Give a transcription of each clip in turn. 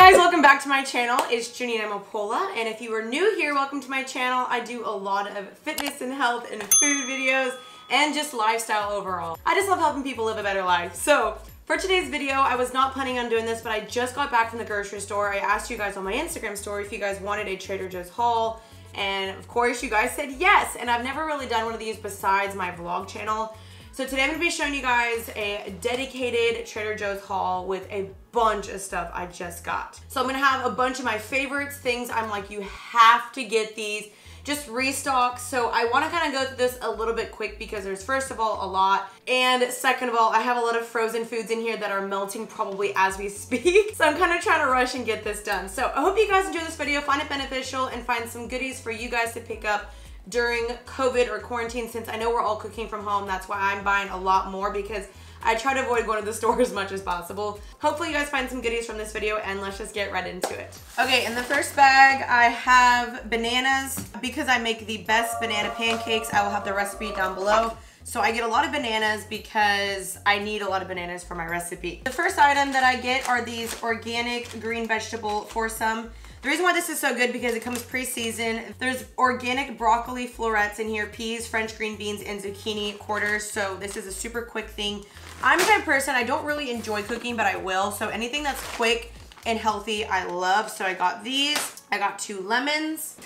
guys, welcome back to my channel. It's Jeanine Amapola, and if you are new here, welcome to my channel. I do a lot of fitness and health and food videos and just lifestyle overall. I just love helping people live a better life. So for today's video, I was not planning on doing this, but I just got back from the grocery store. I asked you guys on my Instagram story if you guys wanted a Trader Joe's haul, and of course you guys said yes, and I've never really done one of these besides my vlog channel. So today I'm gonna be showing you guys a dedicated Trader Joe's haul with a bunch of stuff I just got. So I'm gonna have a bunch of my favorites, things I'm like, you have to get these, just restock. So I wanna kinda go through this a little bit quick because there's first of all a lot. And second of all, I have a lot of frozen foods in here that are melting probably as we speak. So I'm kinda trying to rush and get this done. So I hope you guys enjoy this video, find it beneficial, and find some goodies for you guys to pick up during COVID or quarantine since I know we're all cooking from home. That's why I'm buying a lot more because I try to avoid going to the store as much as possible. Hopefully you guys find some goodies from this video and let's just get right into it. Okay, in the first bag I have bananas. Because I make the best banana pancakes, I will have the recipe down below. So I get a lot of bananas because I need a lot of bananas for my recipe. The first item that I get are these organic green vegetable foursome. The reason why this is so good because it comes pre-seasoned. There's organic broccoli florets in here, peas, French green beans, and zucchini quarters. So this is a super quick thing. I'm the type of person, I don't really enjoy cooking, but I will. So anything that's quick and healthy, I love. So I got these. I got two lemons.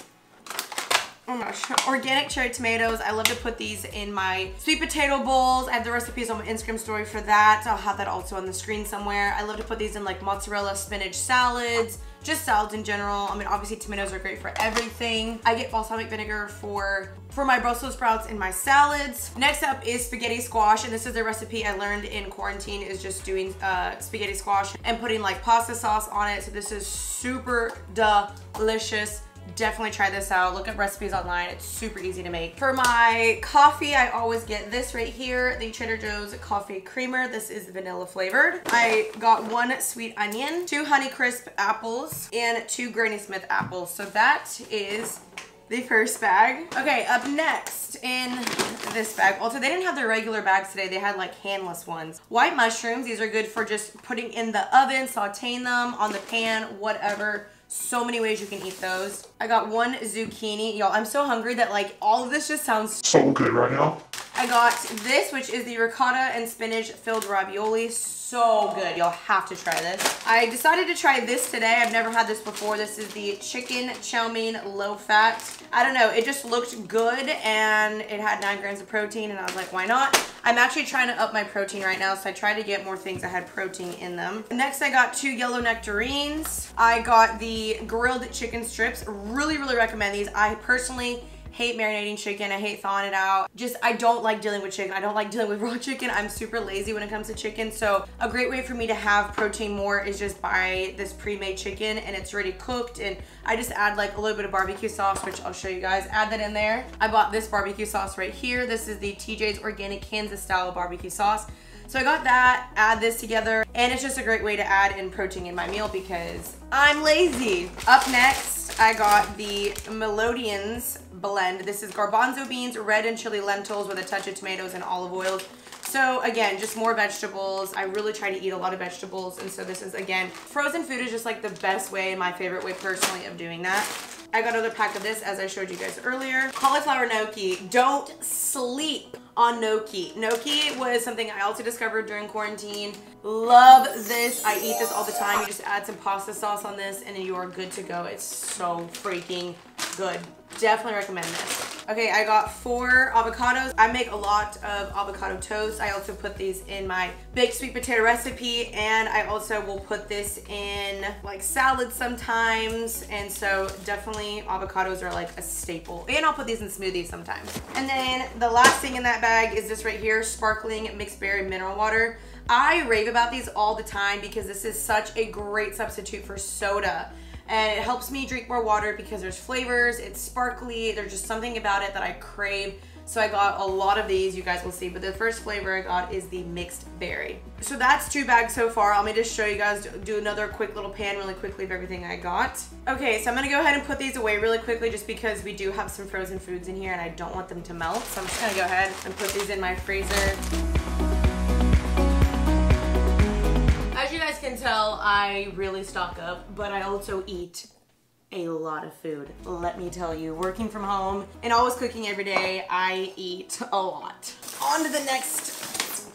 Oh my gosh, organic cherry tomatoes. I love to put these in my sweet potato bowls. I have the recipes on my Instagram story for that. I'll have that also on the screen somewhere. I love to put these in like mozzarella spinach salads just salads in general. I mean, obviously tomatoes are great for everything. I get balsamic vinegar for, for my Brussels sprouts in my salads. Next up is spaghetti squash, and this is a recipe I learned in quarantine is just doing uh, spaghetti squash and putting like pasta sauce on it. So this is super delicious definitely try this out. Look at recipes online. It's super easy to make. For my coffee, I always get this right here, the Trader Joe's coffee creamer. This is vanilla flavored. I got one sweet onion, two Honeycrisp apples, and two Granny Smith apples. So that is the first bag. Okay, up next in this bag. Also, they didn't have their regular bags today. They had like handless ones. White mushrooms. These are good for just putting in the oven, sauteing them on the pan, whatever. So many ways you can eat those. I got one zucchini. Y'all, I'm so hungry that like all of this just sounds so good right now. I got this, which is the ricotta and spinach filled ravioli. So good. Y'all have to try this. I decided to try this today. I've never had this before. This is the chicken chow mein low fat. I don't know. It just looked good and it had nine grams of protein and I was like, why not? I'm actually trying to up my protein right now. So I tried to get more things that had protein in them. Next, I got two yellow nectarines. I got the grilled chicken strips. Really, really recommend these. I personally hate marinating chicken. I hate thawing it out. Just, I don't like dealing with chicken. I don't like dealing with raw chicken. I'm super lazy when it comes to chicken. So a great way for me to have protein more is just buy this pre-made chicken and it's already cooked. And I just add like a little bit of barbecue sauce, which I'll show you guys. Add that in there. I bought this barbecue sauce right here. This is the TJ's Organic Kansas style barbecue sauce. So I got that, add this together, and it's just a great way to add in protein in my meal because I'm lazy. Up next, I got the Melodians blend. This is garbanzo beans, red and chili lentils with a touch of tomatoes and olive oil. So again, just more vegetables. I really try to eat a lot of vegetables. And so this is, again, frozen food is just like the best way, my favorite way personally of doing that. I got another pack of this as I showed you guys earlier. Cauliflower gnocchi. Don't sleep on gnocchi. Gnocchi was something I also discovered during quarantine. Love this. I eat this all the time. You just add some pasta sauce on this and you are good to go. It's so freaking good. Definitely recommend this. Okay, I got four avocados. I make a lot of avocado toast. I also put these in my baked sweet potato recipe and I also will put this in like salads sometimes. And so definitely avocados are like a staple. And I'll put these in smoothies sometimes. And then the last thing in that bag is this right here, sparkling mixed berry mineral water. I rave about these all the time because this is such a great substitute for soda and it helps me drink more water because there's flavors, it's sparkly, there's just something about it that I crave. So I got a lot of these, you guys will see, but the first flavor I got is the mixed berry. So that's two bags so far. Let me just show you guys, do another quick little pan really quickly of everything I got. Okay, so I'm gonna go ahead and put these away really quickly just because we do have some frozen foods in here and I don't want them to melt. So I'm just gonna go ahead and put these in my freezer. Tell, I really stock up, but I also eat a lot of food. Let me tell you, working from home and always cooking every day, I eat a lot. On to the next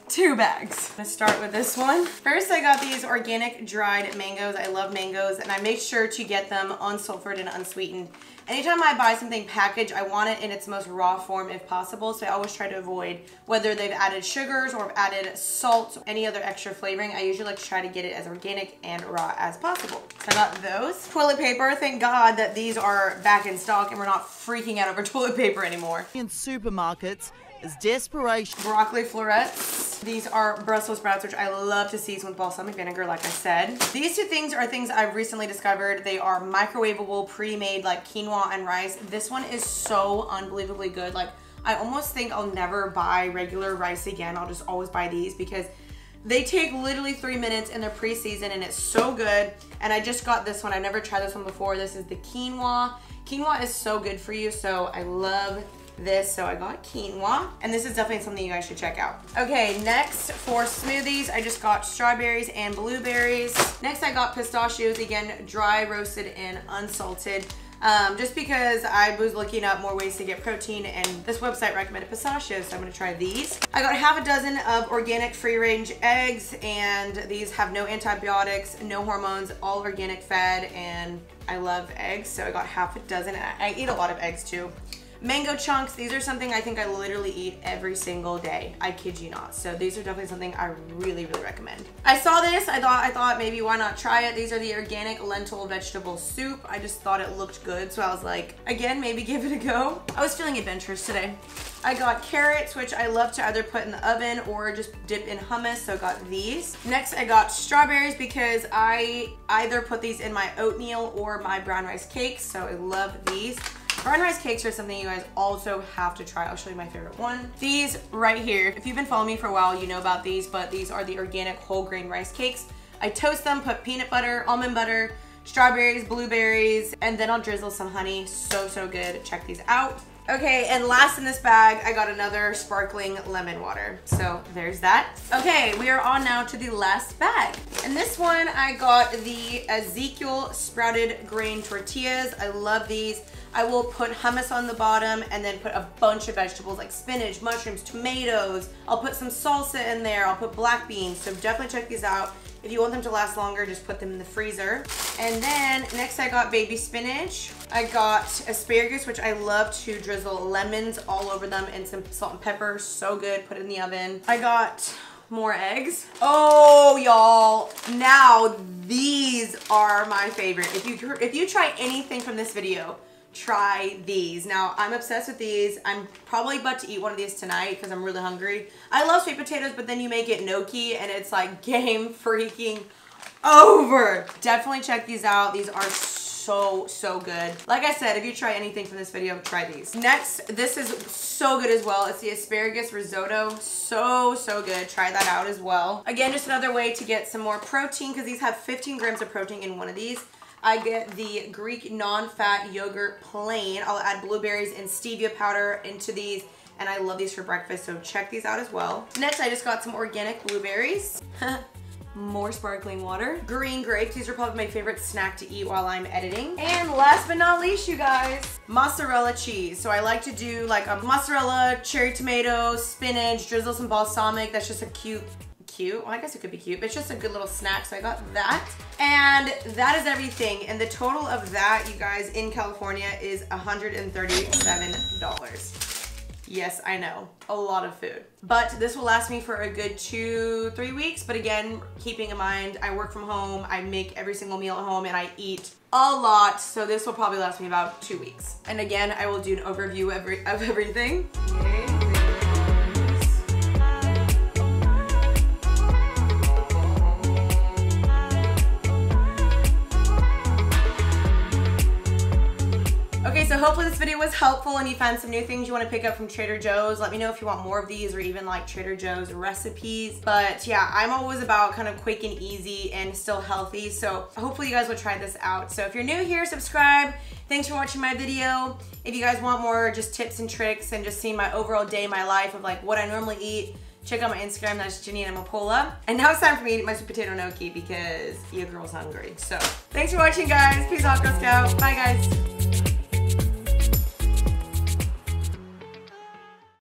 two bags. I'm gonna start with this one. First, I got these organic dried mangoes. I love mangoes and I make sure to get them unsulfured and unsweetened Anytime I buy something packaged, I want it in its most raw form if possible. So I always try to avoid whether they've added sugars or added salt, any other extra flavoring. I usually like to try to get it as organic and raw as possible. So I got those. Toilet paper, thank God that these are back in stock and we're not freaking out over toilet paper anymore. In supermarkets, is desperation. Broccoli florets. These are Brussels sprouts, which I love to season with balsamic vinegar, like I said. These two things are things I've recently discovered. They are microwavable, pre-made, like quinoa and rice. This one is so unbelievably good. Like, I almost think I'll never buy regular rice again. I'll just always buy these because they take literally three minutes and they're pre-seasoned and it's so good. And I just got this one. I've never tried this one before. This is the quinoa. Quinoa is so good for you, so I love this, so I got quinoa, and this is definitely something you guys should check out. Okay, next for smoothies, I just got strawberries and blueberries. Next, I got pistachios, again, dry roasted and unsalted. Um, just because I was looking up more ways to get protein and this website recommended pistachios, so I'm gonna try these. I got half a dozen of organic free range eggs and these have no antibiotics, no hormones, all organic fed and I love eggs, so I got half a dozen. I eat a lot of eggs too. Mango chunks, these are something I think I literally eat every single day. I kid you not. So these are definitely something I really, really recommend. I saw this, I thought I thought maybe why not try it. These are the organic lentil vegetable soup. I just thought it looked good. So I was like, again, maybe give it a go. I was feeling adventurous today. I got carrots, which I love to either put in the oven or just dip in hummus, so I got these. Next, I got strawberries because I either put these in my oatmeal or my brown rice cakes, so I love these. Brown rice cakes are something you guys also have to try. I'll show you my favorite one. These right here, if you've been following me for a while, you know about these, but these are the organic whole grain rice cakes. I toast them, put peanut butter, almond butter, strawberries, blueberries, and then I'll drizzle some honey. So, so good. Check these out. Okay, and last in this bag, I got another sparkling lemon water. So there's that. Okay, we are on now to the last bag. And this one, I got the Ezekiel sprouted grain tortillas. I love these. I will put hummus on the bottom and then put a bunch of vegetables like spinach, mushrooms, tomatoes. I'll put some salsa in there. I'll put black beans. So definitely check these out. If you want them to last longer, just put them in the freezer. And then next I got baby spinach. I got asparagus, which I love to drizzle lemons all over them and some salt and pepper. So good. Put it in the oven. I got more eggs. Oh, y'all. Now, these are my favorite. If you, if you try anything from this video, try these. Now, I'm obsessed with these. I'm probably about to eat one of these tonight because I'm really hungry. I love sweet potatoes, but then you make it gnocchi and it's like game freaking over. Definitely check these out. These are so, so good. Like I said, if you try anything from this video, try these. Next, this is so good as well. It's the asparagus risotto. So, so good. Try that out as well. Again, just another way to get some more protein because these have 15 grams of protein in one of these. I get the Greek non-fat yogurt plain. I'll add blueberries and stevia powder into these and I love these for breakfast, so check these out as well. Next, I just got some organic blueberries. More sparkling water. Green grapes, these are probably my favorite snack to eat while I'm editing. And last but not least, you guys, mozzarella cheese. So I like to do like a mozzarella, cherry tomato, spinach, drizzle some balsamic. That's just a cute cute. Well, I guess it could be cute, but it's just a good little snack. So I got that. And that is everything. And the total of that, you guys, in California is $137. Yes, I know, a lot of food. But this will last me for a good two, three weeks. But again, keeping in mind, I work from home, I make every single meal at home, and I eat a lot. So this will probably last me about two weeks. And again, I will do an overview of, every, of everything. Hopefully this video was helpful and you found some new things you want to pick up from Trader Joe's. Let me know if you want more of these or even like Trader Joe's recipes. But yeah, I'm always about kind of quick and easy and still healthy. So hopefully you guys will try this out. So if you're new here, subscribe. Thanks for watching my video. If you guys want more just tips and tricks and just seeing my overall day, my life of like what I normally eat, Check out my Instagram, that's Jeanine Amapola. And now it's time for me to eat my sweet potato gnocchi because your girl's hungry. So thanks for watching guys. Peace out, Girl Scout. Bye guys.